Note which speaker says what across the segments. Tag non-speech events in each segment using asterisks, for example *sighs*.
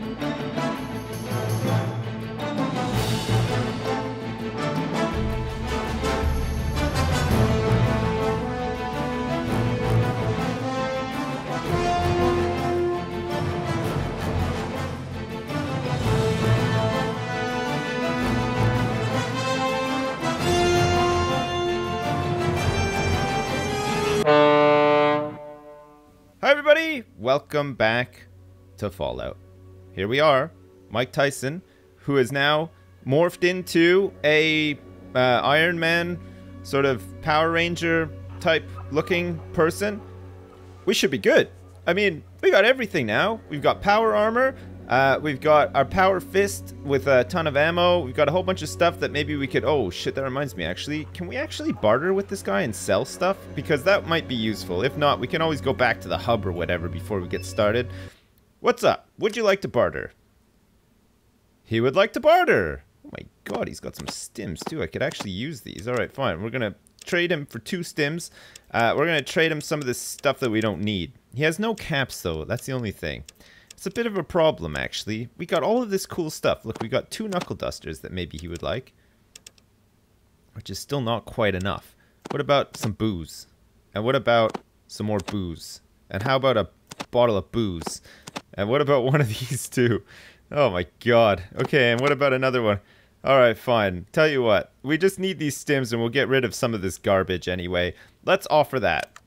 Speaker 1: Hi, everybody! Welcome back to Fallout. Here we are, Mike Tyson, who is now morphed into a uh, Iron Man, sort of Power Ranger type looking person. We should be good. I mean, we got everything now. We've got power armor. Uh, we've got our power fist with a ton of ammo. We've got a whole bunch of stuff that maybe we could... Oh, shit, that reminds me, actually. Can we actually barter with this guy and sell stuff? Because that might be useful. If not, we can always go back to the hub or whatever before we get started. What's up? Would you like to barter? He would like to barter. Oh my god, he's got some stims, too. I could actually use these. Alright, fine. We're going to trade him for two stims. Uh, we're going to trade him some of this stuff that we don't need. He has no caps, though. That's the only thing. It's a bit of a problem, actually. We got all of this cool stuff. Look, we got two knuckle dusters that maybe he would like. Which is still not quite enough. What about some booze? And what about some more booze? And how about a bottle of booze? And what about one of *laughs* these two? Oh my god. Okay, and what about another one? Alright, fine. Tell you what. We just need these stims and we'll get rid of some of this garbage anyway. Let's offer that.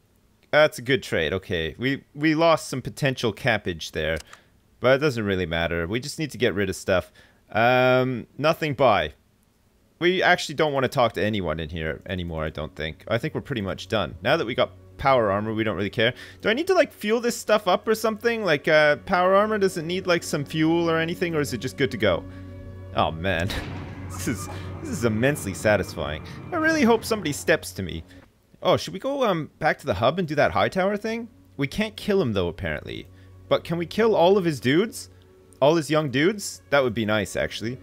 Speaker 1: That's a good trade. Okay, we, we lost some potential cappage there. But it doesn't really matter. We just need to get rid of stuff. Um, nothing by. We actually don't want to talk to anyone in here anymore, I don't think. I think we're pretty much done. Now that we got power armor, we don't really care. Do I need to, like, fuel this stuff up or something? Like, uh, power armor, does it need, like, some fuel or anything? Or is it just good to go? Oh, man. *laughs* this is... This is immensely satisfying. I really hope somebody steps to me. Oh, should we go um back to the hub and do that high tower thing? We can't kill him, though, apparently. But can we kill all of his dudes? All his young dudes? That would be nice, actually.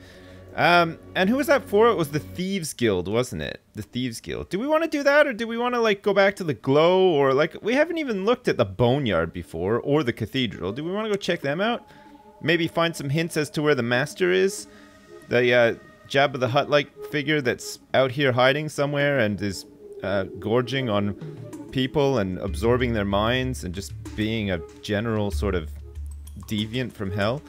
Speaker 1: Um, and who was that for? It was the Thieves Guild, wasn't it? The Thieves Guild. Do we want to do that, or do we want to, like, go back to the Glow, or, like, we haven't even looked at the Boneyard before, or the Cathedral. Do we want to go check them out? Maybe find some hints as to where the Master is? The, uh, Jabba the Hutt-like figure that's out here hiding somewhere and is, uh, gorging on people and absorbing their minds and just being a general sort of deviant from hell.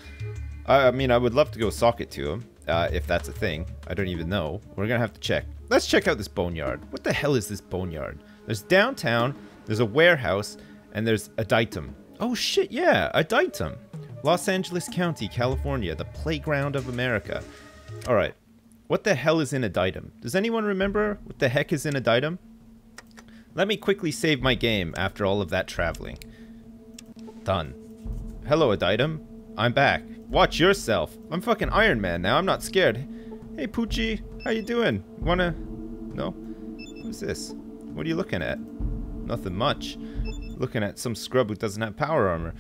Speaker 1: I, I mean, I would love to go sock it to him, uh, if that's a thing. I don't even know. We're gonna have to check. Let's check out this boneyard. What the hell is this boneyard? There's downtown, there's a warehouse, and there's a Adytum. Oh shit, yeah, a Adytum. Los Angeles County, California, the playground of America. Alright, what the hell is in a Adytum? Does anyone remember what the heck is in a Adytum? Let me quickly save my game after all of that traveling. Done. Hello, Adytum. I'm back. Watch yourself. I'm fucking Iron Man now. I'm not scared. Hey, Poochie. How you doing? Wanna... No? Who's this? What are you looking at? Nothing much. Looking at some scrub who doesn't have power armor.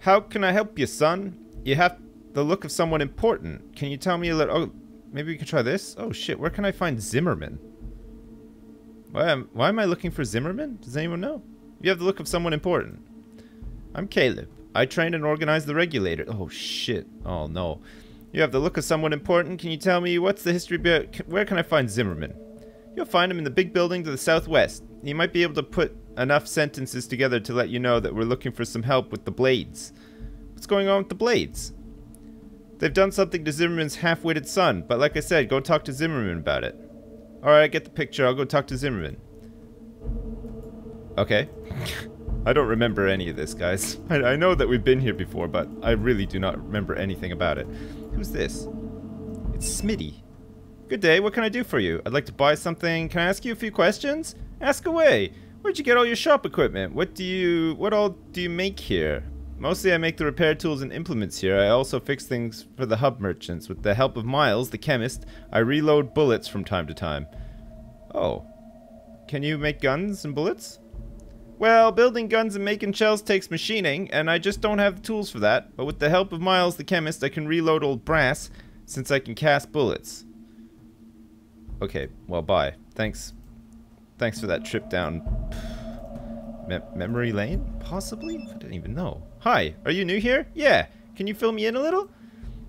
Speaker 1: How can I help you, son? You have the look of someone important. Can you tell me a little... Oh, maybe we can try this? Oh, shit. Where can I find Zimmerman? Why am, why am I looking for Zimmerman? Does anyone know? You have the look of someone important. I'm Caleb. I trained and organized the regulator. Oh, shit. Oh, no. You have the look of someone important. Can you tell me what's the history... Where can I find Zimmerman? You'll find him in the big building to the southwest. He might be able to put enough sentences together to let you know that we're looking for some help with the blades. What's going on with the blades? They've done something to Zimmerman's half-witted son, but like I said, go talk to Zimmerman about it. Alright, I get the picture. I'll go talk to Zimmerman. Okay. *laughs* I don't remember any of this, guys. *laughs* I, I, know that we've been here before, but I really do not remember anything about it. Who's this? It's Smitty. Good day, what can I do for you? I'd like to buy something. Can I ask you a few questions? Ask away. Where'd you get all your shop equipment? What do you... what all do you make here? Mostly I make the repair tools and implements here. I also fix things for the hub merchants. With the help of Miles, the chemist, I reload bullets from time to time. Oh. Can you make guns and bullets? Well, building guns and making shells takes machining, and I just don't have the tools for that. But with the help of Miles, the chemist, I can reload old brass, since I can cast bullets. Okay, well, bye. Thanks. Thanks for that trip down... *sighs* Me memory lane? Possibly? I didn't even know. Hi, are you new here? Yeah. Can you fill me in a little?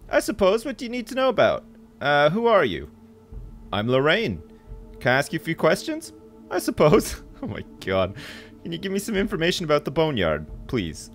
Speaker 1: I suppose. What do you need to know about? Uh, who are you? I'm Lorraine. Can I ask you a few questions? I suppose. *laughs* oh my god. Can you give me some information about the boneyard, please?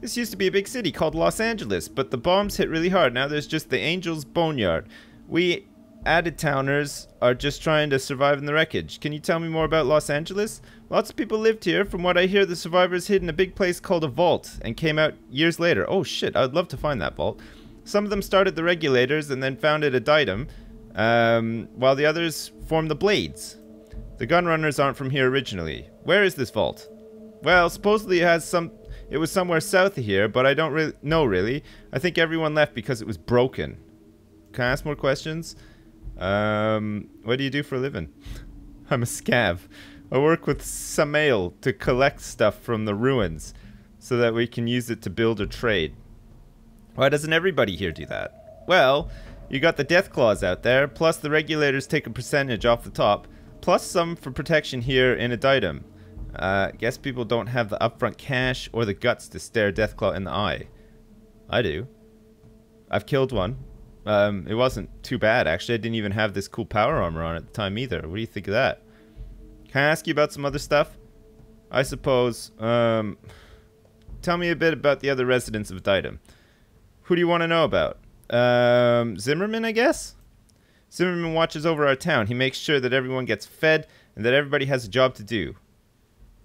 Speaker 1: This used to be a big city called Los Angeles, but the bombs hit really hard. Now there's just the Angels Boneyard. We Adytowners are just trying to survive in the wreckage. Can you tell me more about Los Angeles? Lots of people lived here. From what I hear, the survivors hid in a big place called a vault and came out years later. Oh shit, I'd love to find that vault. Some of them started the regulators and then founded a Adytum, um, while the others formed the Blades. The gunrunners aren't from here originally. Where is this vault? Well, supposedly it has some. It was somewhere south of here, but I don't really know. Really, I think everyone left because it was broken. Can I ask more questions? Um, what do you do for a living? *laughs* I'm a scav. I work with Samael to collect stuff from the ruins so that we can use it to build or trade. Why doesn't everybody here do that? Well, you got the death claws out there, plus the regulators take a percentage off the top, plus some for protection here in a Adytum. Uh, guess people don't have the upfront cash or the guts to stare Deathclaw in the eye. I do. I've killed one. Um, it wasn't too bad, actually. I didn't even have this cool power armor on at the time either. What do you think of that? Can I ask you about some other stuff? I suppose. Um, tell me a bit about the other residents of Adytum. Who do you want to know about? Um, Zimmerman, I guess? Zimmerman watches over our town. He makes sure that everyone gets fed and that everybody has a job to do.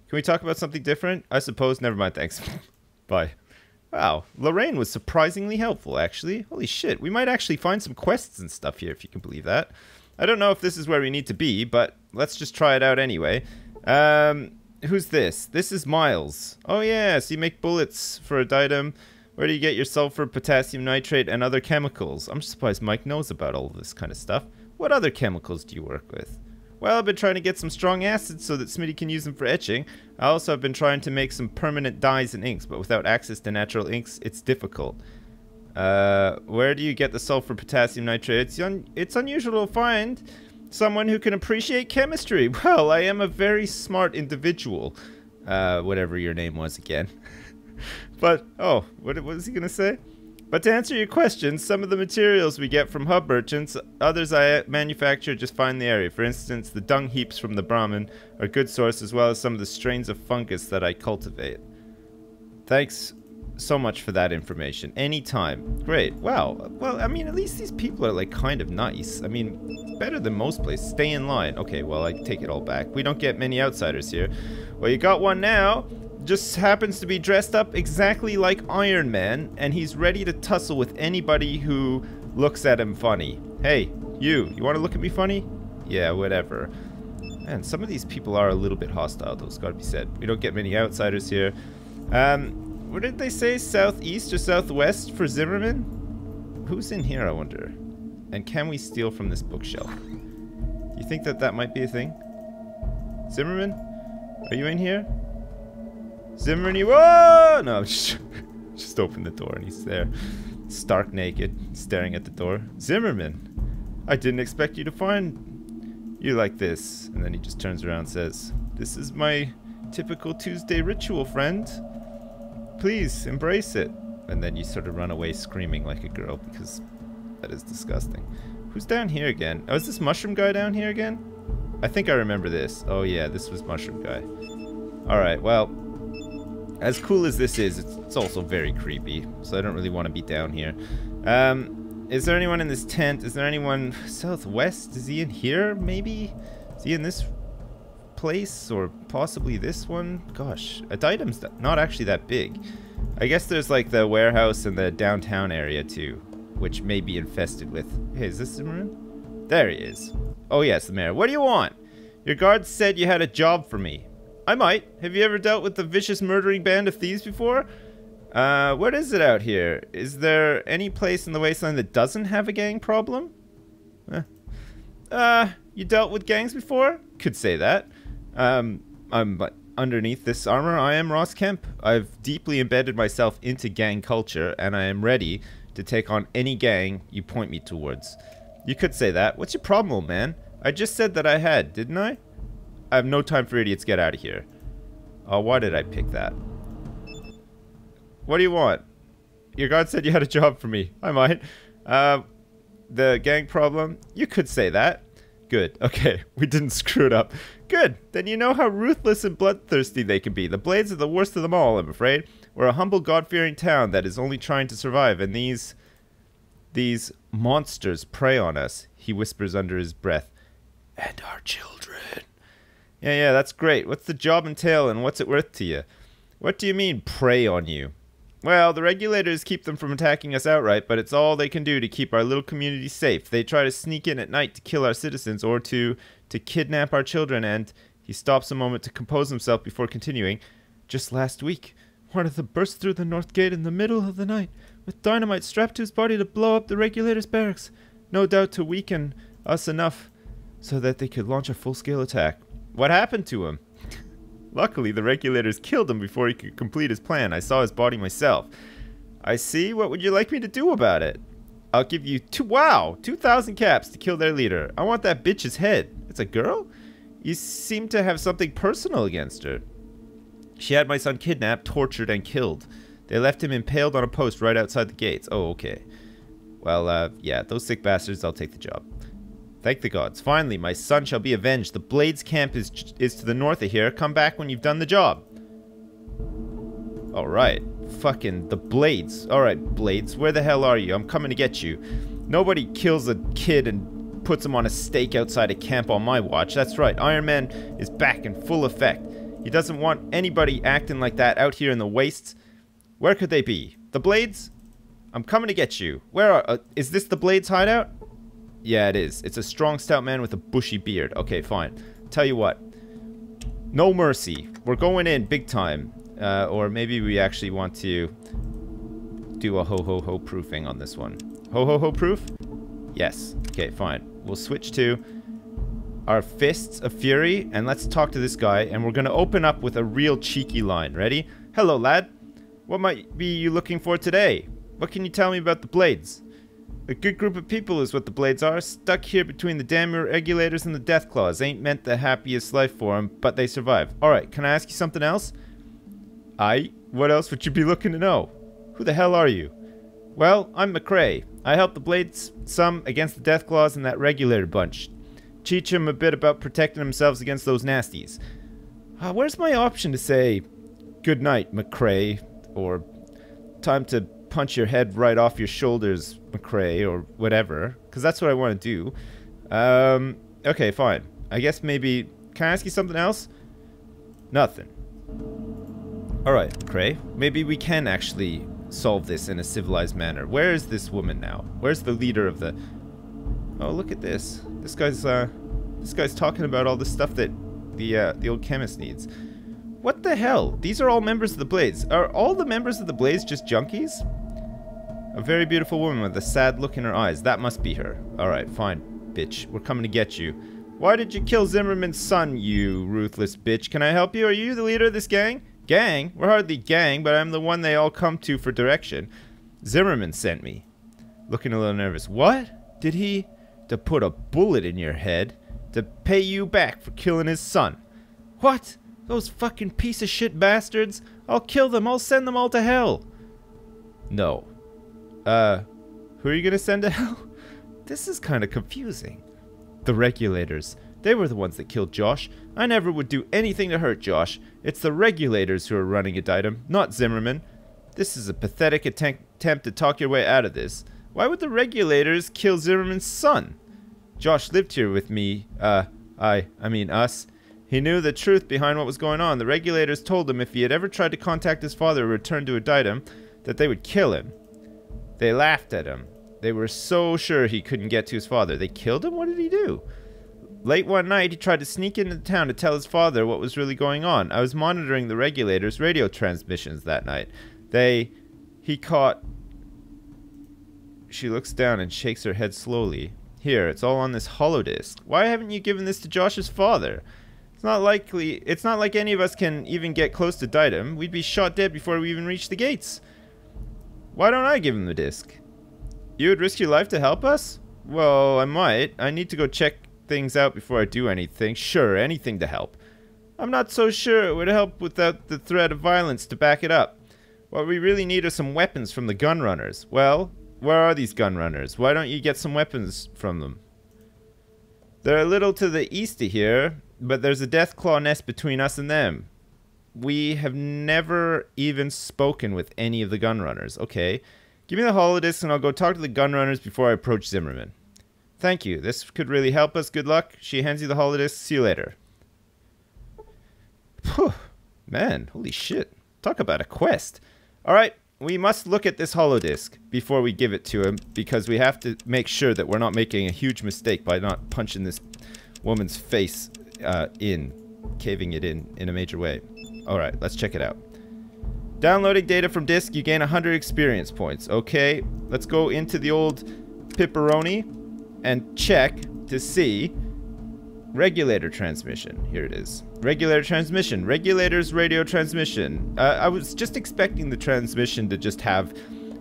Speaker 1: Can we talk about something different? I suppose. Never mind, thanks. *laughs* Bye. Wow, Lorraine was surprisingly helpful, actually. Holy shit, we might actually find some quests and stuff here, if you can believe that. I don't know if this is where we need to be, but let's just try it out anyway. Um, who's this? This is Miles. Oh yeah, so you make bullets for a Adytum. Where do you get your sulfur, potassium nitrate, and other chemicals? I'm surprised Mike knows about all this kind of stuff. What other chemicals do you work with? Well, I've been trying to get some strong acids so that Smitty can use them for etching. I also have been trying to make some permanent dyes and inks, but without access to natural inks, it's difficult. Uh, where do you get the sulfur potassium nitrate? It's, un it's unusual to find someone who can appreciate chemistry. *laughs* Well, I am a very smart individual. Uh, whatever your name was again. *laughs* but, oh, what, what was he going to say? But to answer your question, some of the materials we get from hub merchants, others I manufacture just find the area. For instance, the dung heaps from the Brahmin are a good source as well as some of the strains of fungus that I cultivate. Thanks so much for that information. Anytime. Great. Wow. Well, I mean, at least these people are like kind of nice. I mean, better than most places. Stay in line. Okay, well, I take it all back. We don't get many outsiders here. Well, you got one now just happens to be dressed up exactly like Iron Man, and he's ready to tussle with anybody who looks at him funny. Hey, you, you want to look at me funny? Yeah, whatever. Man, some of these people are a little bit hostile, though, it's gotta be said. We don't get many outsiders here. Um, what did they say? Southeast or southwest for Zimmerman? Who's in here, I wonder? And can we steal from this bookshelf? You think that that might be a thing? Zimmerman? Are you in here? Zimmerman, whoa! No, *laughs* just, just open the door and he's there. Stark naked, staring at the door. Zimmerman, I didn't expect you to find you like this. And then he just turns around and says, This is my typical Tuesday ritual, friend. Please, embrace it. And then you sort of run away screaming like a girl because that is disgusting. Who's down here again? Oh, is this mushroom guy down here again? I think I remember this. Oh yeah, this was mushroom guy. Alright, well, as cool as this is, it's, it's also very creepy, so I don't really want to be down here. Um, is there anyone in this tent? Is there anyone southwest? Is he in here, maybe? Is he in this place, or possibly this one? Gosh, Adytum's not actually that big. I guess there's like the warehouse and the downtown area too, which may be infested with... Hey, is this Zimmerman? There he is. Oh yes, the mayor. What do you want? Your guards said you had a job for me. I might. Have you ever dealt with the vicious murdering band of thieves before? Uh, what is it out here? Is there any place in the wasteland that doesn't have a gang problem? Eh. Uh, you dealt with gangs before? Could say that. Um, I'm underneath this armor. I am Ross Kemp. I've deeply embedded myself into gang culture, and I am ready to take on any gang you point me towards. You could say that. What's your problem, man? I just said that I had, didn't I? I have no time for idiots. Get out of here. Oh, why did I pick that? What do you want? Your guard said you had a job for me. I might. Uh, the gang problem? You could say that. Good. *laughs* Okay, we didn't screw it up. Good. Then you know how ruthless and bloodthirsty they can be. The Blades are the worst of them all, I'm afraid. We're a humble, God-fearing town that is only trying to survive, and these... These monsters prey on us, he whispers under his breath. And our children. Yeah, yeah, that's great. What's the job entail, and what's it worth to you? What do you mean, prey on you? Well, the regulators keep them from attacking us outright, but it's all they can do to keep our little community safe. They try to sneak in at night to kill our citizens or to to kidnap our children and he stops a moment to compose himself before continuing. Just last week, one of them burst through the north gate in the middle of the night with dynamite strapped to his body to blow up the regulators' barracks, no doubt to weaken us enough so that they could launch a full-scale attack. What happened to him? Luckily, the regulators killed him before he could complete his plan. I saw his body myself. I see. What would you like me to do about it? I'll give you two. Wow, 2,000 caps to kill their leader. I want that bitch's head. It's a girl? You seem to have something personal against her. She had my son kidnapped, tortured, and killed. They left him impaled on a post right outside the gates. Oh, okay. Well, uh, yeah, those sick bastards, I'll take the job. Thank the gods. Finally, my son shall be avenged. The Blades camp is, is to the north of here. Come back when you've done the job. Alright. Fucking the Blades. Alright, Blades. Where the hell are you? I'm coming to get you. Nobody kills a kid and puts him on a stake outside a camp on my watch. That's right. Iron Man is back in full effect. He doesn't want anybody acting like that out here in the wastes. Where could they be? The Blades? I'm coming to get you. Where are... Uh, is this the Blades hideout? Yeah, it is. It's a strong, stout man with a bushy beard. Okay, fine. Tell you what. No mercy. We're going in big time. Uh, or maybe we actually want to do a ho-ho-ho proofing on this one. Ho-ho-ho proof? Yes. Okay, fine. We'll switch to our Fists of Fury, and let's talk to this guy, and we're going to open up with a real cheeky line. Ready? Hello, lad. What might be you looking for today? What can you tell me about the Blades? A good group of people is what the Blades are, stuck here between the damn regulators and the death Deathclaws. Ain't meant the happiest life for 'em, but they survive. Alright, can I ask you something else? I. What else would you be looking to know? Who the hell are you? Well, I'm McCrae. I help the Blades some against the death Deathclaws and that regulator bunch. Teach 'em a bit about protecting themselves against those nasties. Uh, where's my option to say, good night, McCrae, or time to punch your head right off your shoulders, McCrae, or whatever, because that's what I want to do. Um, okay, fine. I guess maybe... Can I ask you something else? Nothing. Alright, McCrae. Maybe we can actually solve this in a civilized manner. Where is this woman now? Where's the leader of the... Oh, look at this. This guy's, uh... This guy's talking about all the stuff that the, uh, the old chemist needs. What the hell? These are all members of the Blades. Are all the members of the Blades just junkies? A very beautiful woman with a sad look in her eyes. That must be her. Alright, fine, bitch. We're coming to get you. Why did you kill Zimmerman's son, you ruthless bitch? Can I help you? Are you the leader of this gang? Gang? We're hardly gang, but I'm the one they all come to for direction. Zimmerman sent me. Looking a little nervous. What? Did he? To put a bullet in your head? To pay you back for killing his son? What? Those fucking piece of shit bastards. I'll kill them. I'll send them all to hell. No. Uh, who are you gonna send to hell? *laughs* This is kind of confusing. The regulators. They were the ones that killed Josh. I never would do anything to hurt Josh. It's the regulators who are running Adytum, not Zimmerman. This is a pathetic attempt to talk your way out of this. Why would the regulators kill Zimmerman's son? Josh lived here with me, uh, I, I mean us. He knew the truth behind what was going on. The regulators told him if he had ever tried to contact his father or return to Adytum, that they would kill him. They laughed at him. They were so sure he couldn't get to his father. They killed him? What did he do? Late one night, he tried to sneak into the town to tell his father what was really going on. I was monitoring the regulators' radio transmissions that night. They... He caught... She looks down and shakes her head slowly. Here, it's all on this holodisc. Why haven't you given this to Josh's father? It's not likely. It's not like any of us can even get close to Adytum. We'd be shot dead before we even reach the gates. Why don't I give him the disc? You would risk your life to help us? Well, I might. I need to go check things out before I do anything. Sure, anything to help. I'm not so sure it would help without the threat of violence to back it up. What we really need are some weapons from the gun runners. Well, Where are these gun runners? Why don't you get some weapons from them? They're a little to the east of here, but there's a Deathclaw nest between us and them. We have never even spoken with any of the gun runners. Okay. Give me the holodisc and I'll go talk to the gun runners before I approach Zimmerman. Thank you. This could really help us. Good luck. She hands you the holodisc. See you later. Phew. Man, holy shit. Talk about a quest. Alright, we must look at this holodisc before we give it to him because we have to make sure that we're not making a huge mistake by not punching this woman's face uh, in, caving it in in a major way. Alright, let's check it out. Downloading data from disk, you gain 100 experience points. Okay, let's go into the old pepperoni and check to see regulator transmission. Here it is. Regulator transmission. Regulators radio transmission. Uh, I was just expecting the transmission to just have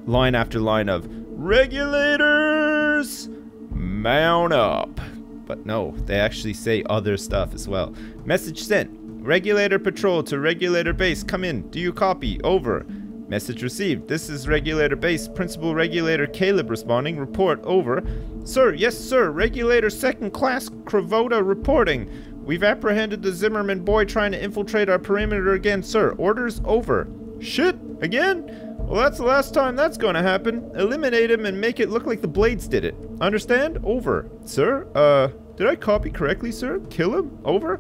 Speaker 1: line after line of regulators mount up. But no, they actually say other stuff as well. Message sent. Regulator patrol to regulator base. Come in. Do you copy? Over. Message received. This is regulator base. Principal regulator Caleb responding. Report. Over. Sir, yes, sir. Regulator second class Kravota reporting. We've apprehended the Zimmerman boy trying to infiltrate our perimeter again, sir. Orders over. Shit? Again? Well, that's the last time that's gonna happen. Eliminate him and make it look like the Blades did it. Understand? Over. Sir? Uh, did I copy correctly, sir? Kill him? Over?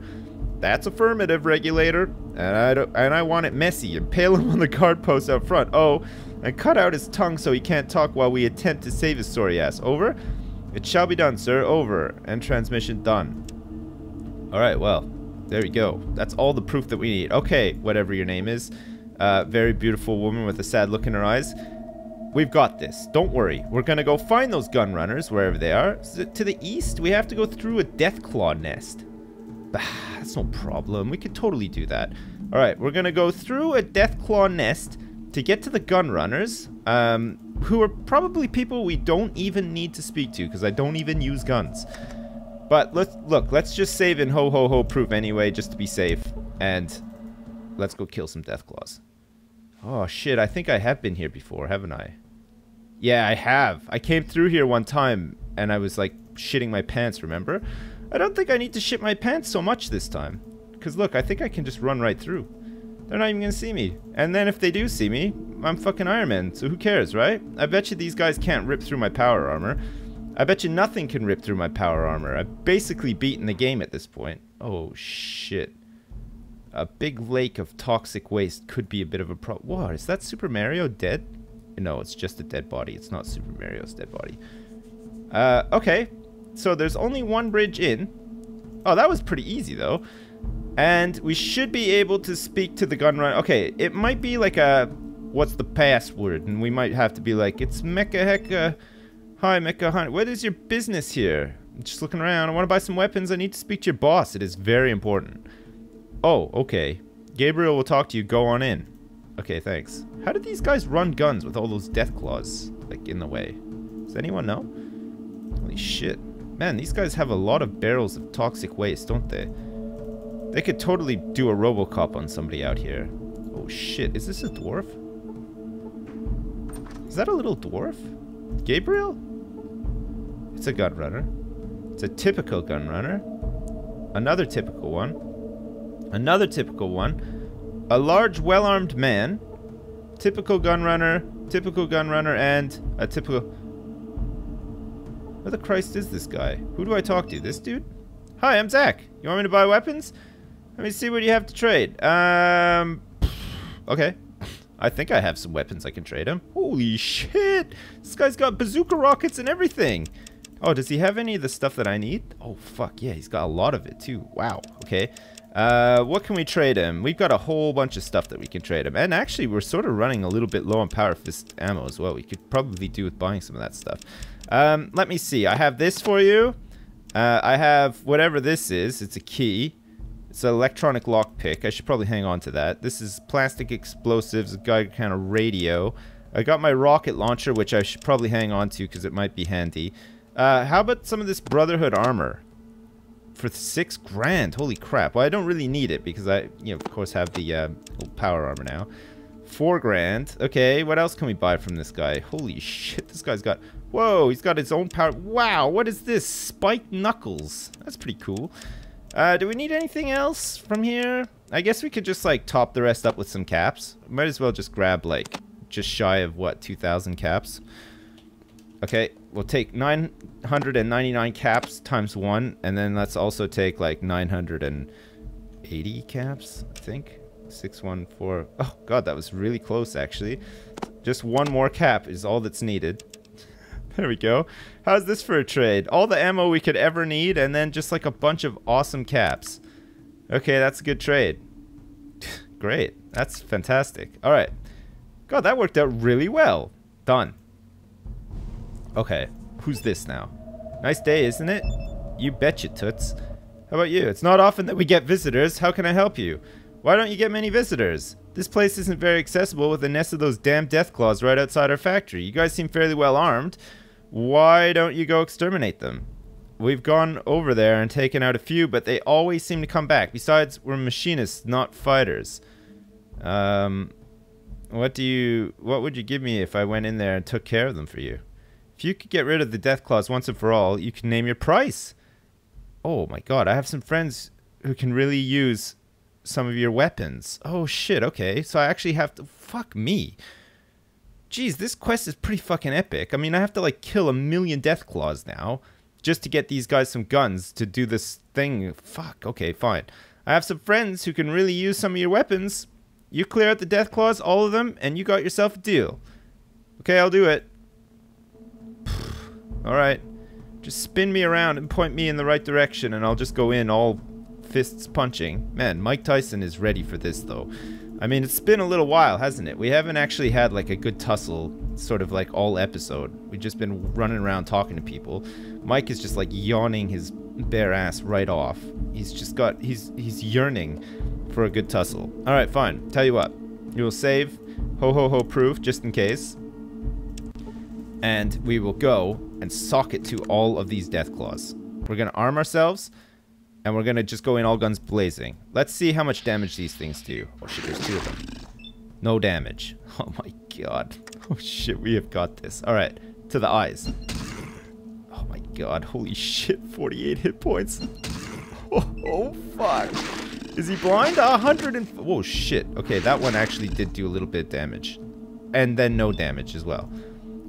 Speaker 1: That's affirmative, regulator. And I, don't, and I want it messy. Impale him on the guard post out front. Oh, and cut out his tongue so he can't talk while we attempt to save his sorry ass. Over? It shall be done, sir. Over. And transmission done. Alright, well, there we go. That's all the proof that we need. Okay, whatever your name is. Uh, very beautiful woman with a sad look in her eyes. We've got this. Don't worry. We're to go find those gun runners, wherever they are. To the east, we have to go through a Deathclaw nest. That's no problem. We could totally do that. Alright, we're going to go through a Deathclaw nest to get to the gun runners, um, who are probably people we don't even need to speak to, because I don't even use guns. But let's look, let's just save in ho ho ho proof anyway, just to be safe. And let's go kill some Deathclaws. Oh shit, I think I have been here before, haven't I? Yeah, I have. I came through here one time and I was like shitting my pants, remember? I don't think I need to shit my pants so much this time. Because look, I think I can just run right through. They're not even gonna see me. And then if they do see me, I'm fucking Iron Man, so who cares, right? I bet you these guys can't rip through my power armor. I bet you nothing can rip through my power armor. I've basically beaten the game at this point. Oh, shit. A big lake of toxic waste could be a bit of a problem. What? Is that Super Mario dead? No, it's just a dead body. It's not Super Mario's dead body. Uh, okay. So there's only one bridge in. Oh, that was pretty easy, though. And we should be able to speak to the gun run. Okay, it might be like a... What's the password? And we might have to be like, it's Mecha Hecka... Hi, Mecha Hunt. What is your business here? I'm just looking around. I want to buy some weapons. I need to speak to your boss. It is very important. Oh, okay. Gabriel will talk to you. Go on in. Okay, thanks. How did these guys run guns with all those death claws, like, in the way? Does anyone know? Holy shit. Man, these guys have a lot of barrels of toxic waste, don't they? They could totally do a Robocop on somebody out here. Oh shit, is this a dwarf? Is that a little dwarf? Gabriel? It's a gun runner. It's a typical gun runner. Another typical one. Another typical one. A large, well-armed man. Typical gun runner. Typical gun runner and a typical... Where the Christ is this guy? Who do I talk to? This dude? Hi, I'm Zach. You want me to buy weapons? Let me see what you have to trade. Um... Okay. I think I have some weapons I can trade him. Holy shit! This guy's got bazooka rockets and everything. Oh, does he have any of the stuff that I need? Oh, fuck, yeah, he's got a lot of it, too. Wow, okay. Uh, what can we trade him? We've got a whole bunch of stuff that we can trade him. And actually, we're sort of running a little bit low on power fist ammo as well. We could probably do with buying some of that stuff. Um, let me see. I have this for you. Uh, I have whatever this is. It's a key. It's an electronic lockpick. I should probably hang on to that. This is plastic explosives, a guy kind of radio. I got my rocket launcher, which I should probably hang on to because it might be handy. Uh, how about some of this Brotherhood armor? For six grand. Holy crap. Well, I don't really need it because I, you know, of course have the uh, power armor now. Four grand. Okay, what else can we buy from this guy? Holy shit, this guy's got... Whoa, he's got his own power. Wow, what is this? Spiked knuckles. That's pretty cool. Uh, do we need anything else from here? I guess we could just, like, top the rest up with some caps. Might as well just grab, like, just shy of, what, 2,000 caps? Okay, we'll take 999 caps times 1, and then let's also take, like, 980 caps, I think. 614. Oh, God, that was really close, actually. Just one more cap is all that's needed. There we go. How's this for a trade? All the ammo we could ever need, and then just like a bunch of awesome caps. Okay, that's a good trade. *laughs* Great. That's fantastic. Alright. God, that worked out really well. Done. Okay. Who's this now? Nice day, isn't it? You betcha, Toots. How about you? It's not often that we get visitors. How can I help you? Why don't you get many visitors? This place isn't very accessible with a nest of those damn death claws right outside our factory. You guys seem fairly well armed. Why don't you go exterminate them? We've gone over there and taken out a few, but they always seem to come back. Besides, we're machinists, not fighters. Um, what do you, what would you give me if I went in there and took care of them for you? If you could get rid of the Deathclaws once and for all, you can name your price. Oh my god, I have some friends who can really use some of your weapons. Oh shit, okay. So I actually have to, fuck me. Jeez, this quest is pretty fucking epic. I mean, I have to like kill a million Deathclaws now just to get these guys some guns to do this thing. Fuck, okay, fine. I have some friends who can really use some of your weapons. You clear out the Deathclaws, all of them, and you got yourself a deal. Okay, I'll do it. *sighs* Alright. Just spin me around and point me in the right direction, and I'll just go in all fists punching. Man, Mike Tyson is ready for this, though. I mean, it's been a little while, hasn't it? We haven't actually had like a good tussle, sort of like all episode. We've just been running around talking to people. Mike is just like yawning his bare ass right off. He's just got, he's he's yearning for a good tussle. All right, fine. Tell you what, we will save ho ho ho proof just in case, and we will go and sock it to all of these death claws. We're gonna arm ourselves. And we're to just go in all guns blazing. Let's see how much damage these things do. Oh shit, there's two of them. No damage. *laughs* Oh my god. Oh shit, we have got this. Alright, to the eyes. Oh my god, holy shit, *laughs* 48 hit points. Oh, *laughs* oh fuck. Is he blind? A hundred and... Oh shit. Okay, that one actually did do a little bit of damage. And then no damage as well.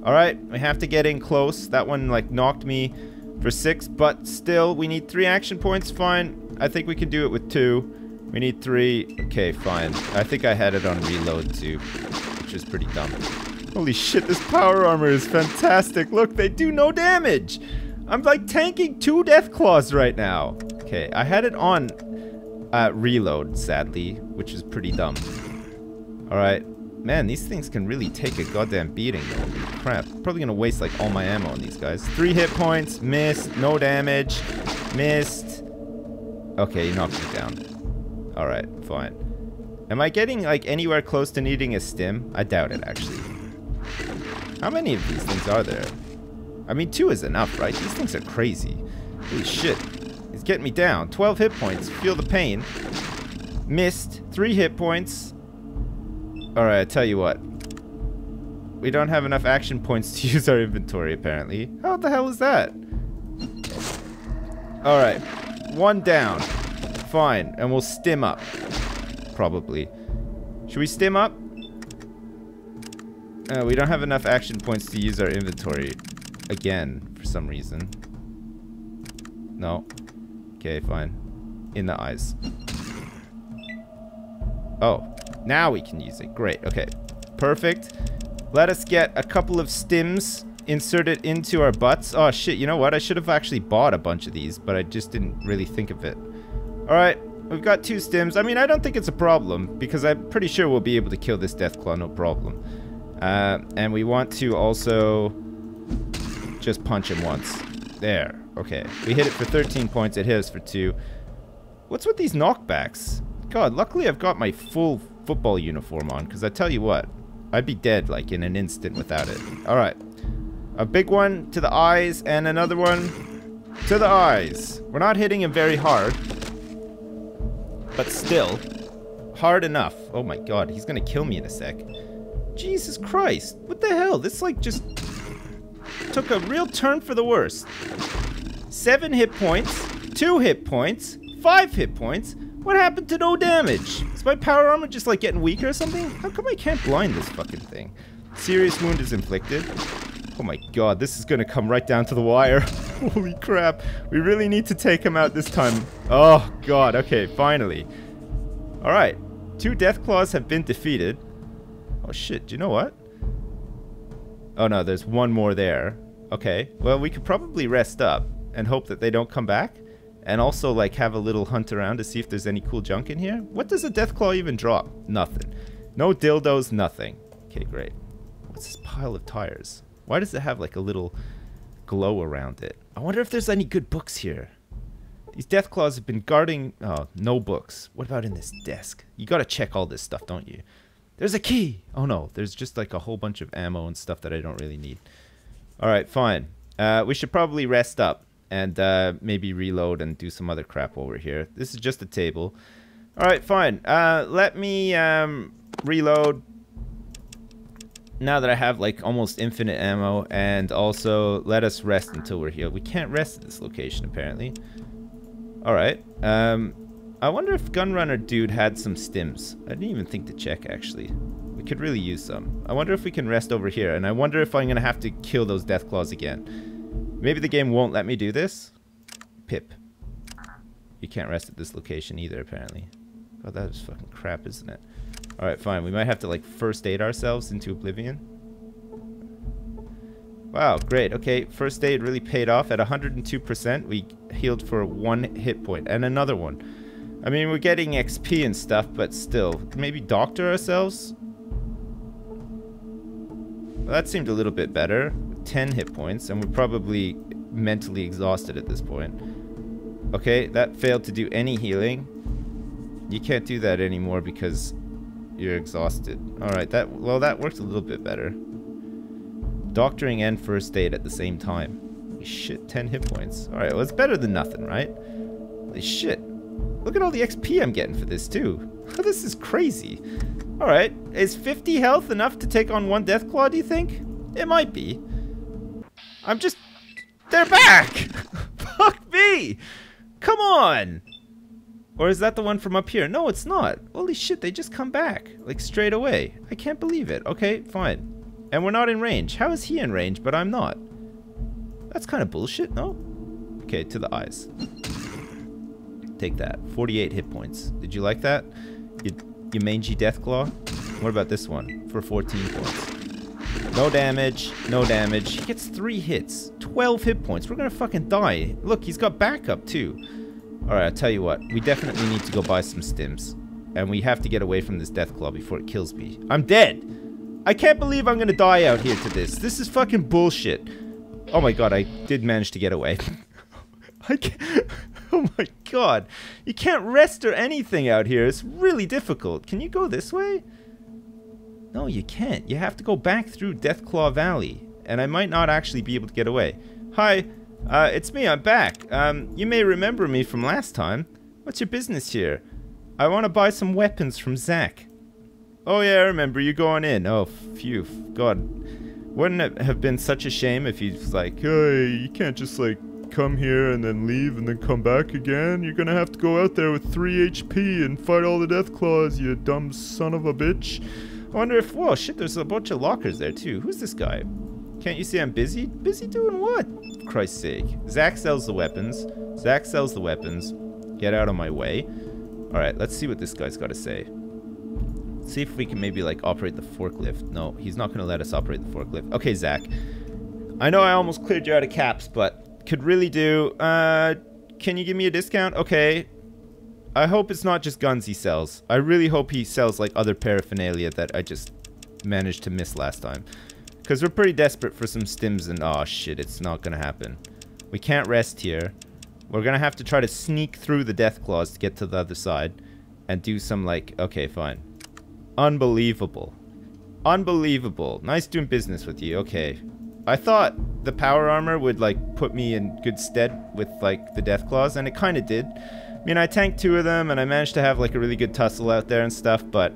Speaker 1: Alright, we have to get in close. That one like knocked me for six, but still, we need three action points. Fine. I think we can do it with two. We need three. Okay, fine. I think I had it on reload too, which is pretty dumb. Holy shit, this power armor is fantastic. Look, they do no damage. I'm like tanking two Deathclaws right now. Okay, I had it on uh, reload, sadly, which is pretty dumb. Alright, Man, these things can really take a goddamn beating. Crap. Probably gonna waste, like, all my ammo on these guys. Three hit points. Missed. No damage. Missed. Okay, he knocked me down. Alright, fine. Am I getting, like, anywhere close to needing a stim? I doubt it, actually. How many of these things are there? I mean, two is enough, right? These things are crazy. Holy shit. He's getting me down. 12 hit points. Feel the pain. Missed. Three hit points. Alright, I tell you what. We don't have enough action points to *laughs* use our inventory, apparently. How the hell is that? Alright. One down. Fine. And we'll stim up. Probably. Should we stim up? Uh, we don't have enough action points to use our inventory again for some reason. No. Okay, fine. In the eyes. Oh, now we can use it. Great. Okay. Perfect. Let us get a couple of stims inserted into our butts. Oh, shit. You know what? I should have actually bought a bunch of these, but I just didn't really think of it. All right. We've got two stims. I mean, I don't think it's a problem because I'm pretty sure we'll be able to kill this Deathclaw, no problem. Uh, and we want to also just punch him once. There. Okay. We hit it for 13 points. It hit us for 2. What's with these knockbacks? God, luckily I've got my full football uniform on, because I tell you what, I'd be dead, like, in an instant without it. Alright. A big one to the eyes, and another one to the eyes. We're not hitting him very hard. But still. hard enough. Oh my god, he's gonna kill me in a sec. Jesus Christ. What the hell? This like just took a real turn for the worst. Seven hit points, two hit points, five hit points. What happened to no damage? Is my power armor just like getting weaker or something? How come I can't blind this fucking thing? Serious wound is inflicted. Oh my god, this is gonna come right down to the wire. *laughs* Holy crap. We really need to take him out this time. Oh god, okay, finally. Alright, two death claws have been defeated. Oh shit, do you know what? Oh no, there's one more there. Okay, well we could probably rest up and hope that they don't come back. And also like have a little hunt around to see if there's any cool junk in here. What does a Deathclaw even drop? Nothing. No dildos, nothing. Okay, great. What's this pile of tires? Why does it have like a little glow around it? I wonder if there's any good books here. These Deathclaws have been guarding... Oh, no books. What about in this desk? You gotta check all this stuff, don't you? There's a key! Oh no, there's just like a whole bunch of ammo and stuff that I don't really need. Alright, fine. Uh, we should probably rest up and uh, maybe reload and do some other crap over here. This is just a table. Alright, fine. Uh, let me um, reload, now that I have like almost infinite ammo and also let us rest until we're healed. We can't rest at this location apparently. Alright. Um, I wonder if Gunrunner dude had some stims. I didn't even think to check actually. We could really use some. I wonder if we can rest over here and I wonder if I'm going to have to kill those death claws again. Maybe the game won't let me do this. Pip. You can't rest at this location either apparently. Oh, that is fucking crap, isn't it? Alright, fine. We might have to, like, first aid ourselves into oblivion. Wow, great. Okay, first aid really paid off. At 102%, we healed for one hit point. And another one. I mean, we're getting XP and stuff, but still. Maybe doctor ourselves? Well, that seemed a little bit better. 10 hit points, and we're probably mentally exhausted at this point. Okay, that failed to do any healing. You can't do that anymore because you're exhausted. Alright, that well that worked a little bit better. Doctoring and first aid at the same time. Holy shit, 10 hit points. Alright, well it's better than nothing, right? Holy shit. Look at all the XP I'm getting for this too. *laughs* this is crazy. Alright, is 50 health enough to take on one Deathclaw, do you think? It might be. I'm just... They're back! *laughs* Fuck me! Come on! Or is that the one from up here? No, it's not. Holy shit, they just come back. Like, straight away. I can't believe it. Okay, fine. And we're not in range. How is he in range, but I'm not? That's kind of bullshit, no? Okay, to the eyes. Take that. 48 hit points. Did you like that? You, you mangy Deathclaw? What about this one? For 14 points. No damage. No damage. He gets 3 hits. 12 hit points. We're gonna fucking die. Look, he's got backup, too. Alright, I'll tell you what. We definitely need to go buy some stims. And we have to get away from this death claw before it kills me. I'm dead! I can't believe I'm gonna die out here to this. This is fucking bullshit. Oh my god, I did manage to get away. *laughs* I can't... *laughs* Oh my god. You can't rest or anything out here. It's really difficult. Can you go this way? No, you can't. You have to go back through Deathclaw Valley. And I might not actually be able to get away. Hi, uh, it's me, I'm back. Um, you may remember me from last time. What's your business here? I want to buy some weapons from Zach. Oh yeah, I remember you going in. Oh, phew. God. Wouldn't it have been such a shame if he's like, hey, you can't just like come here and then leave and then come back again? You're gonna have to go out there with 3 HP and fight all the Deathclaws, you dumb son of a bitch. I wonder if, whoa, shit, there's a bunch of lockers there too. Who's this guy? Can't you see I'm busy? Busy doing what? Christ's sake. Zach sells the weapons. Zach sells the weapons. Get out of my way. Alright, let's see what this guy's got to say. See if we can maybe, like, operate the forklift. No, he's not going to let us operate the forklift. Okay, Zach. I know I almost cleared you out of caps, but could really do... Uh, can you give me a discount? Okay. I hope it's not just guns he sells. I really hope he sells, like, other paraphernalia that I just managed to miss last time. Because we're pretty desperate for some stims and... Oh, shit, it's not going to happen. We can't rest here. We're going to have to try to sneak through the Deathclaws to get to the other side. And do some, like... Okay, fine. Unbelievable. Unbelievable. Nice doing business with you. Okay. I thought the power armor would, like, put me in good stead with, like, the Deathclaws. And it kind of did. Mean, I tanked two of them, and I managed to have like a really good tussle out there and stuff, but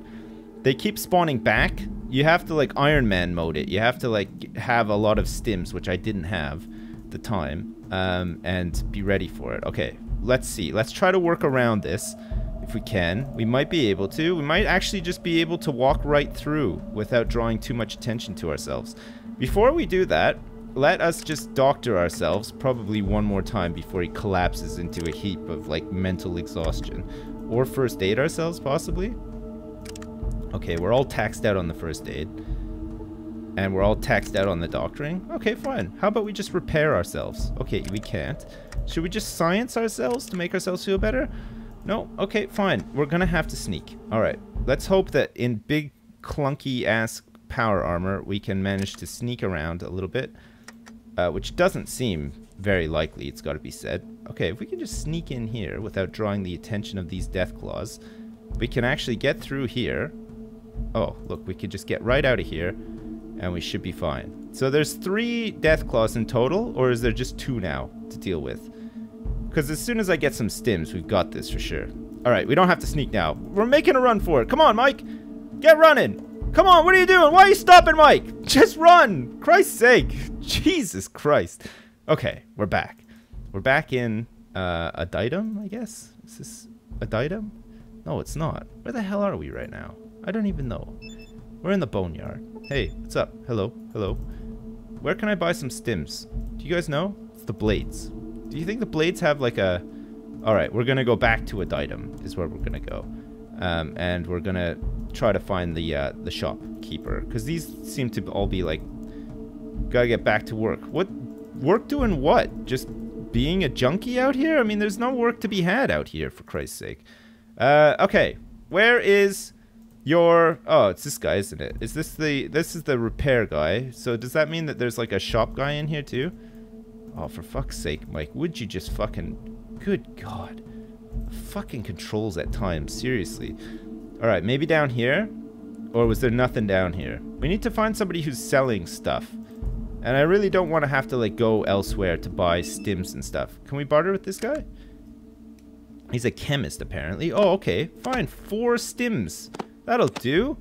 Speaker 1: they keep spawning back. You have to like Iron Man mode it. You have to like have a lot of stims, which I didn't have the time, um, and be ready for it. Okay, let's see. Let's try to work around this if we can. We might be able to. We might actually just be able to walk right through without drawing too much attention to ourselves. Before we do that, let us just doctor ourselves probably one more time before he collapses into a heap of like mental exhaustion. Or first aid ourselves possibly. Okay, we're all taxed out on the first aid. And we're all taxed out on the doctoring. Okay, fine. How about we just repair ourselves? Okay, we can't. Should we just science ourselves to make ourselves feel better? No? Okay, fine. We're gonna have to sneak. Alright, let's hope that in big clunky ass power armor we can manage to sneak around a little bit. Uh, which doesn't seem very likely, it's gotta be said. Okay, if we can just sneak in here without drawing the attention of these death claws, we can actually get through here. Oh, look, we could just get right out of here and we should be fine. So there's three death claws in total, or is there just two now to deal with? Because as soon as I get some stims, we've got this for sure. All right, we don't have to sneak now. We're making a run for it. Come on, Mike. Get running. Come on, what are you doing? Why are you stopping, Mike? Just run. Christ's sake. Jesus Christ. Okay, we're back. We're back in uh, Adytum, I guess? Is this Adytum? No, it's not. Where the hell are we right now? I don't even know. We're in the boneyard. Hey, what's up? Hello, hello. Where can I buy some stims? Do you guys know? It's the blades. Do you think the blades have like a... Alright, we're gonna go back to Adytum is where we're gonna go. Um, and we're gonna try to find the uh, the shopkeeper. Because these seem to all be like... Gotta get back to work. What... Work doing what? Just being a junkie out here? I mean, there's no work to be had out here, for Christ's sake. Uh, okay. Where is your... Oh, it's this guy, isn't it? Is this the... This is the repair guy. So does that mean that there's like a shop guy in here too? Oh, for fuck's sake, Mike, would you just fucking... Good God. Fucking controls at times, seriously. Alright, maybe down here? Or was there nothing down here? We need to find somebody who's selling stuff. And I really don't want to have to, like, go elsewhere to buy stims and stuff. Can we barter with this guy? He's a chemist, apparently. Oh, okay. Fine. Four stims. That'll do.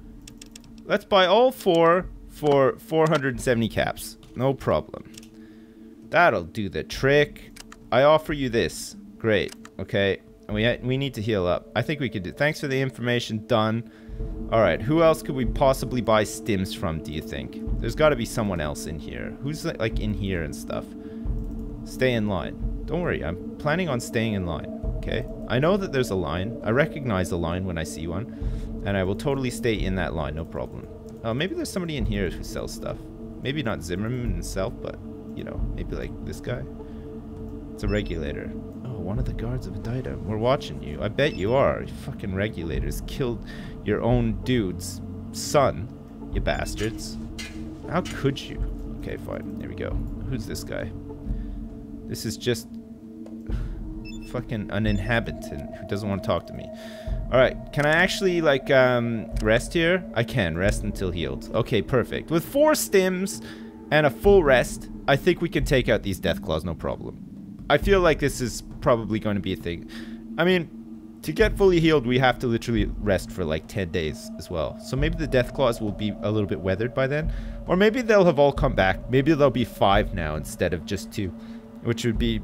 Speaker 1: Let's buy all four for 470 caps. No problem. That'll do the trick. I offer you this. Great. Okay. And we we need to heal up. I think we could do. Thanks for the information. Done. All right. Who else could we possibly buy stims from? Do you think? There's got to be someone else in here. Who's like in here and stuff? Stay in line. Don't worry. I'm planning on staying in line. Okay. I know that there's a line. I recognize a line when I see one, and I will totally stay in that line. No problem. Uh, maybe there's somebody in here who sells stuff. Maybe not Zimmerman himself, but you know, maybe like this guy. It's a regulator. One of the guards of Adytum. We're watching you. I bet you are. You fucking regulators killed your own dude's son, you bastards. How could you? Okay, fine. There we go. Who's this guy? This is just fucking an inhabitant who doesn't want to talk to me. Alright, can I actually, like, um, rest here? I can, rest until healed. Okay, perfect. With four stims and a full rest, I think we can take out these death claws no problem. I feel like this is probably going to be a thing. I mean, to get fully healed, we have to literally rest for like 10 days as well. So maybe the death claws will be a little bit weathered by then. Or maybe they'll have all come back. Maybe there'll be five now instead of just two. Which would be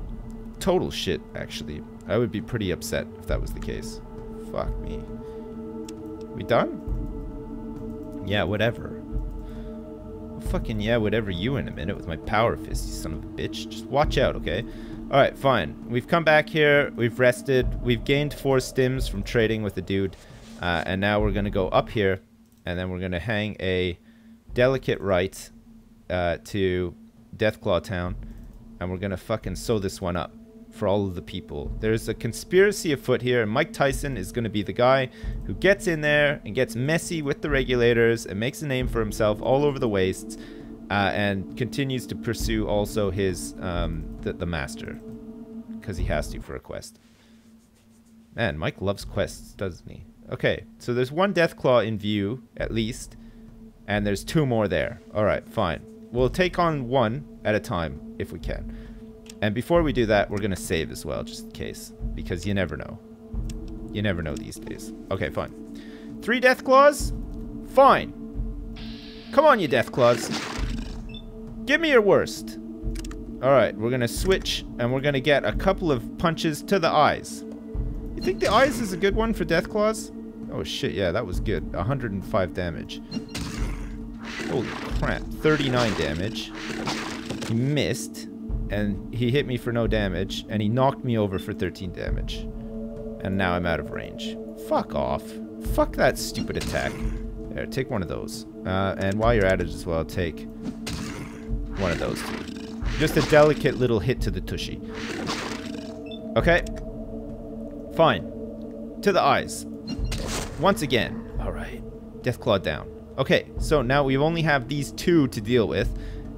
Speaker 1: total shit, actually. I would be pretty upset if that was the case. Fuck me. We done? Yeah, whatever fucking yeah, whatever you in a minute with my power fist, you son of a bitch. Just watch out, okay? Alright, fine. We've come back here, we've rested, we've gained four stims from trading with the dude, uh, and now we're gonna go up here, and then we're gonna hang a delicate right uh, to Deathclaw Town, and we're gonna fucking sew this one up for all of the people. There's a conspiracy afoot here, and Mike Tyson is going to be the guy who gets in there and gets messy with the regulators and makes a name for himself all over the wastes, uh, and continues to pursue also his um, the, the master because he has to for a quest. Man, Mike loves quests, doesn't he? Okay, so there's one Deathclaw in view, at least, and there's two more there. Alright, fine. We'll take on one at a time, if we can. And before we do that, we're going to save as well, just in case. Because you never know. you never know these days. Okay, fine. Three death claws? Fine. Come on, you death claws. Give me your worst. Alright, we're gonna switch and we're gonna get a couple of punches to the eyes. You think the eyes is a good one for death claws? Oh shit, yeah, that was good. 105 damage. Holy crap. 39 damage. He missed. And he hit me for no damage. And he knocked me over for 13 damage. And now I'm out of range. Fuck off. Fuck that stupid attack. There, take one of those. Uh, and while you're at it as well, take one of those two. Just a delicate little hit to the tushy. Okay. Fine. To the eyes. Once again. Alright. Deathclaw down. Okay, so now we only have these two to deal with,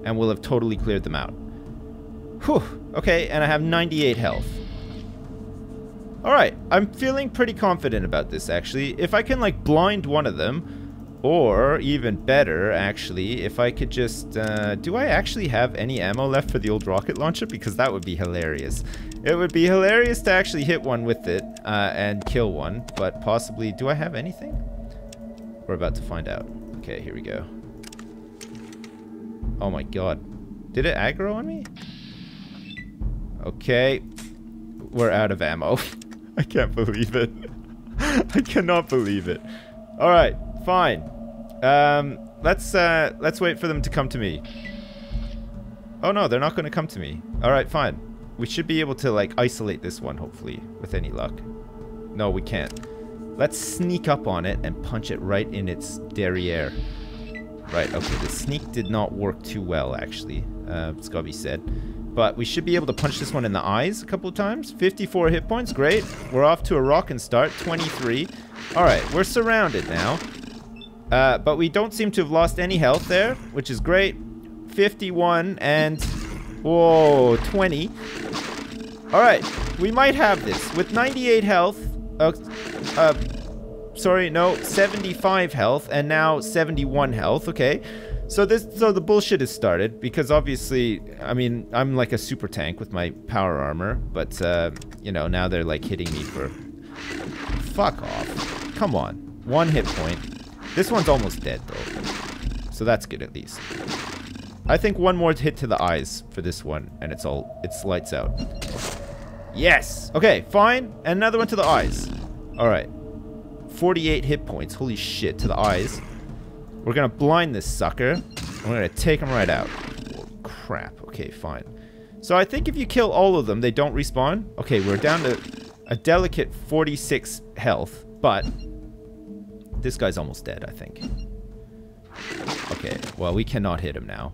Speaker 1: and we'll have totally cleared them out. Whew. Okay, and I have 98 health. Alright, I'm feeling pretty confident about this, actually. If I can, like, blind one of them, or, even better, actually, if I could just... Uh, do I actually have any ammo left for the old rocket launcher? Because that would be hilarious. It would be hilarious to actually hit one with it uh, and kill one, but possibly... Do I have anything? We're about to find out. Okay, here we go. Oh my god. Did it aggro on me? Okay. We're out of ammo. *laughs* I can't believe it. *laughs* I cannot believe it. Alright, fine. Um, let's, uh, let's wait for them to come to me. Oh no, they're not going to come to me. Alright, fine. We should be able to, like, isolate this one, hopefully, with any luck. No, we can't. Let's sneak up on it and punch it right in its derriere. Right, okay, the sneak did not work too well, actually. Uh, it's gotta be said. But we should be able to punch this one in the eyes a couple of times. 54 hit points, great. We're off to a rockin' start, 23. Alright, we're surrounded now. Uh, but we don't seem to have lost any health there, which is great. 51 and... Whoa, 20. Alright, we might have this. With 98 health, uh, uh, sorry, no, 75 health and now 71 health. Okay. So this, so the bullshit has started because obviously, I mean, I'm like a super tank with my power armor, but uh, you know, now they're like hitting me for. Fuck off! Come on, one hit point. This one's almost dead though, so that's good at least. I think one more hit to the eyes for this one, and it's all it's lights out. Yes! Okay, fine. And another one to the eyes. Alright. 48 hit points. Holy shit, to the eyes. We're gonna blind this sucker. We're gonna take him right out. Oh, crap. Okay, fine. So I think if you kill all of them, they don't respawn. Okay, we're down to a delicate 46 health, but this guy's almost dead, I think. Okay, well, we cannot hit him now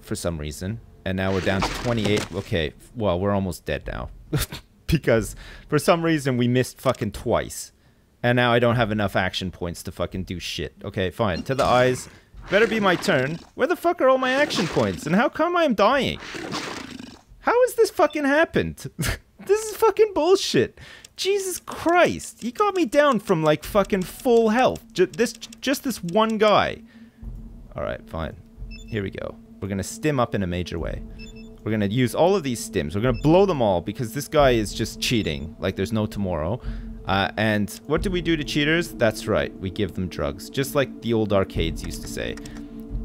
Speaker 1: for some reason. And now we're down to 28. Okay, well, we're almost dead now. *laughs* because for some reason we missed fucking twice. And now I don't have enough action points to fucking do shit. Okay, fine. To the eyes. Better be my turn. Where the fuck are all my action points? And how come I'm dying? How has this fucking happened? *laughs* this is fucking bullshit. Jesus Christ. He got me down from like fucking full health. Just this, just this one guy. Alright, fine. Here we go. We're to stim up in a major way. We're to use all of these stims. We're to blow them all because this guy is just cheating like there's no tomorrow. Uh, and what do we do to cheaters? That's right, we give them drugs. Just like the old arcades used to say.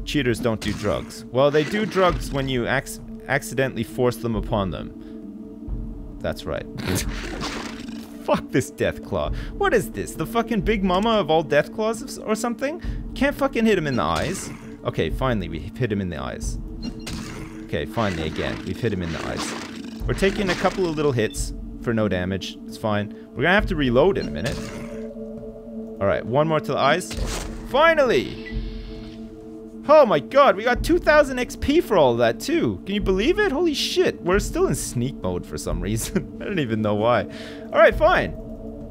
Speaker 1: Cheaters don't do drugs. Well, they do drugs when you ac accidentally force them upon them. That's right. *laughs* Fuck this Deathclaw. What is this? The fucking big mama of all Deathclaws or something? Can't fucking hit him in the eyes. Okay, finally, we hit him in the eyes. Okay, finally, again, we've hit him in the eyes. We're taking a couple of little hits for no damage. It's fine. We're gonna have to reload in a minute. Alright, one more to the eyes. Finally! Oh my god, we got 2000 XP for all that too. Can you believe it? Holy shit, we're still in sneak mode for some reason. *laughs* I don't even know why. Alright, fine.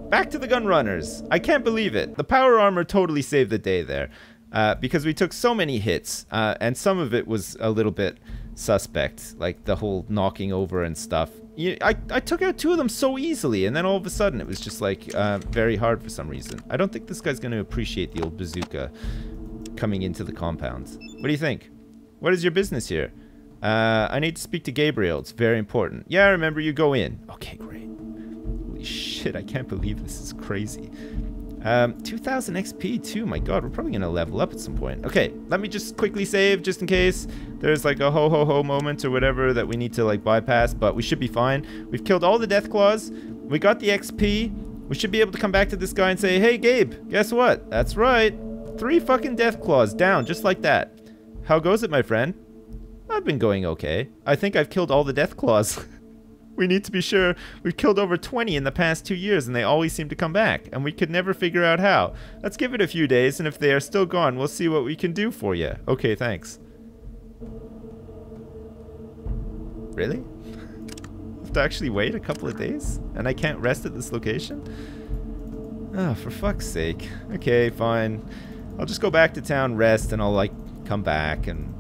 Speaker 1: Back to the gun runners. I can't believe it. The power armor totally saved the day there uh, because we took so many hits, uh, and some of it was a little bit suspect, like the whole knocking over and stuff. You, I, I took out two of them so easily, and then all of a sudden it was just like uh, very hard for some reason. I don't think this guy's going to appreciate the old bazooka coming into the compounds. What do you think? What is your business here? Uh, I need to speak to Gabriel. It's very important. Yeah, I remember you go in. Okay, great. Holy shit. I can't believe this is crazy. Um, 2000 XP too, my god, we're probably gonna level up at some point. Okay, let me just quickly save just in case there's like a ho ho ho moment or whatever that we need to like bypass, but we should be fine. We've killed all the death claws, we got the XP, we should be able to come back to this guy and say, hey Gabe, guess what? That's right, three fucking death claws down, just like that. How goes it, my friend? I've been going okay. I think I've killed all the death claws. *laughs* We need to be sure we've killed over 20 in the past two years and they always seem to come back, and we could never figure out how. Let's give it a few days, and if they are still gone, we'll see what we can do for you. Okay, thanks. Really? *laughs* have to actually wait a couple of days? And I can't rest at this location? Oh, for fuck's sake. Okay, fine. I'll just go back to town, rest, and I'll, like, come back, and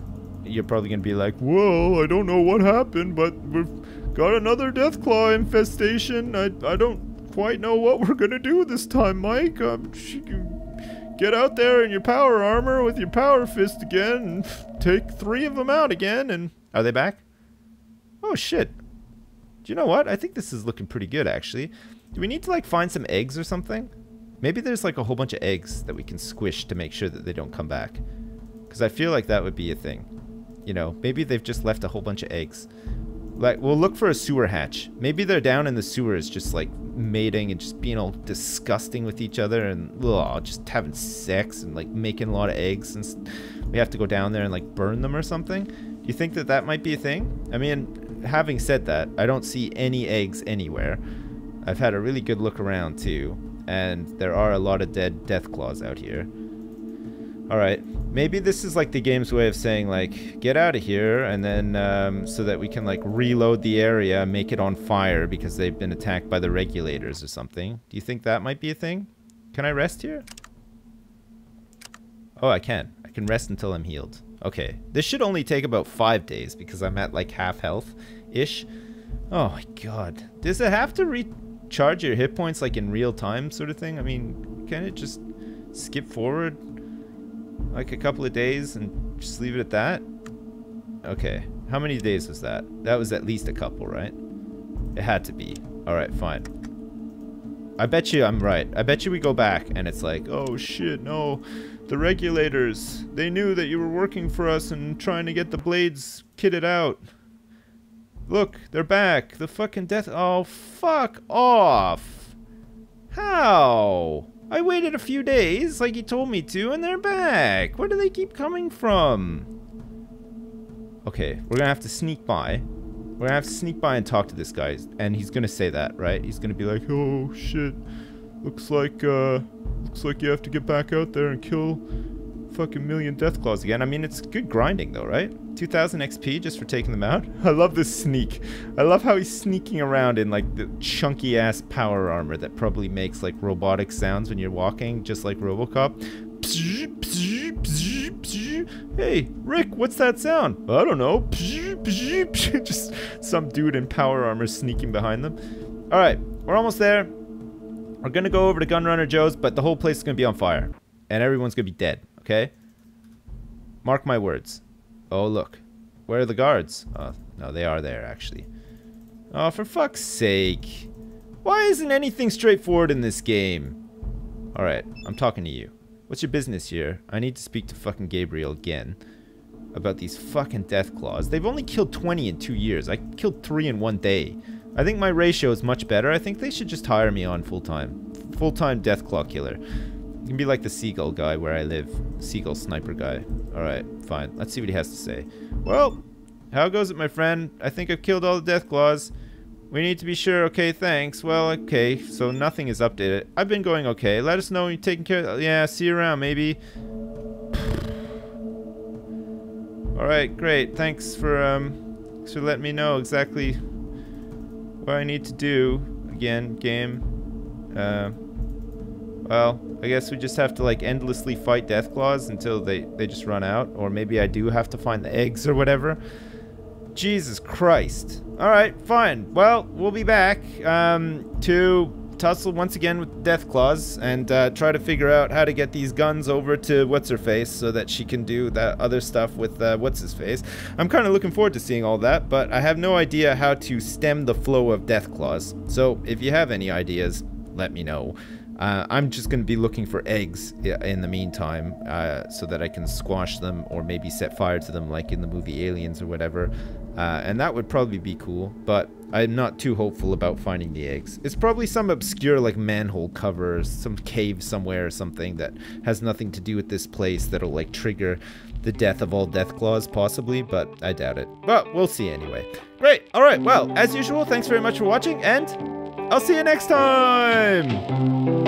Speaker 1: you're probably gonna be like, Well, I don't know what happened, but we've Got another Deathclaw infestation. I, I don't quite know what we're gonna do this time, Mike. Um, get out there in your power armor with your power fist again and take three of them out again and... Are they back? Oh, shit. Do you know what? I think this is looking pretty good, actually. Do we need to, like, find some eggs or something? Maybe there's, like, a whole bunch of eggs that we can squish to make sure that they don't come back. Because I feel like that would be a thing. You know, maybe they've just left a whole bunch of eggs. Like, we'll look for a sewer hatch. Maybe they're down in the sewers just, like, mating and just being all disgusting with each other and, ugh, just having sex and, like, making a lot of eggs and we have to go down there and, like, burn them or something. Do you think that that might be a thing? I mean, having said that, I don't see any eggs anywhere. I've had a really good look around, too, and there are a lot of dead death claws out here. Alright, maybe this is like the game's way of saying like, get out of here, and then um, so that we can like reload the area, make it on fire because they've been attacked by the regulators or something. Do you think that might be a thing? Can I rest here? Oh, I can. I can rest until I'm healed. Okay, this should only take about five days because I'm at like half health-ish. Oh my god. Does it have to recharge your hit points like in real time sort of thing? I mean, can it just skip forward like a couple of days and just leave it at that? Okay. How many days was that? That was at least a couple, right? It had to be. Alright, fine. I bet you I'm right. I bet you we go back and it's like, oh shit, no. The regulators, they knew that you were working for us and trying to get the blades kitted out. Look, they're back. The fucking death. Oh, fuck off. How? I waited a few days, like he told me to, and they're back. Where do they keep coming from? Okay, we're gonna have to sneak by. We're gonna have to sneak by and talk to this guy, and he's gonna say that, right? He's gonna be like, oh shit, looks like, uh, looks like you have to get back out there and kill fucking million death claws again. I mean, it's good grinding though, right? 2000 XP just for taking them out. *laughs* I love this sneak. I love how he's sneaking around in like the chunky ass power armor that probably makes like robotic sounds when you're walking, just like Robocop. Hey, Rick, what's that sound? I don't know. *laughs* just some dude in power armor sneaking behind them. All right, we're almost there. We're gonna go over to Gunrunner Joe's, but the whole place is gonna be on fire, and everyone's gonna be dead. Okay? Mark my words. Oh, look. Where are the guards? Oh, no, they are there, actually. Oh, for fuck's sake. Why isn't anything straightforward in this game? Alright, I'm talking to you. What's your business here? I need to speak to fucking Gabriel again. About these fucking death claws. They've only killed 20 in two years. I killed three in one day. I think my ratio is much better. I think they should just hire me on full-time. Full-time death claw killer. You can be like the seagull guy where I live. Seagull sniper guy. Alright, fine. Let's see what he has to say. Well, how goes it, my friend? I think I've killed all the death claws. We need to be sure. Okay, thanks. Well, okay. So nothing is updated. I've been going okay. Let us know when you're taking care of... Yeah, see you around, maybe. *sighs* Alright, great. Thanks for, um... Thanks for letting me know exactly what I need to do. Again, game. Uh... Well, I guess we just have to like endlessly fight death claws until they, they just run out. Or maybe I do have to find the eggs or whatever. Jesus Christ. Alright, fine. Well, we'll be back um, to tussle once again with death claws and uh, try to figure out how to get these guns over to what's her face so that she can do that other stuff with uh, what's his face. I'm kind of looking forward to seeing all that, but I have no idea how to stem the flow of death claws. So if you have any ideas, let me know. Uh, I'm just going to be looking for eggs in the meantime uh, so that I can squash them or maybe set fire to them like in the movie Aliens or whatever. Uh, and that would probably be cool, but I'm not too hopeful about finding the eggs. It's probably some obscure like manhole cover, some cave somewhere or something that has nothing to do with this place that'll like trigger the death of all Deathclaws possibly, but I doubt it. But we'll see anyway. Great. All right. Well, as usual, thanks very much for watching and I'll see you next time.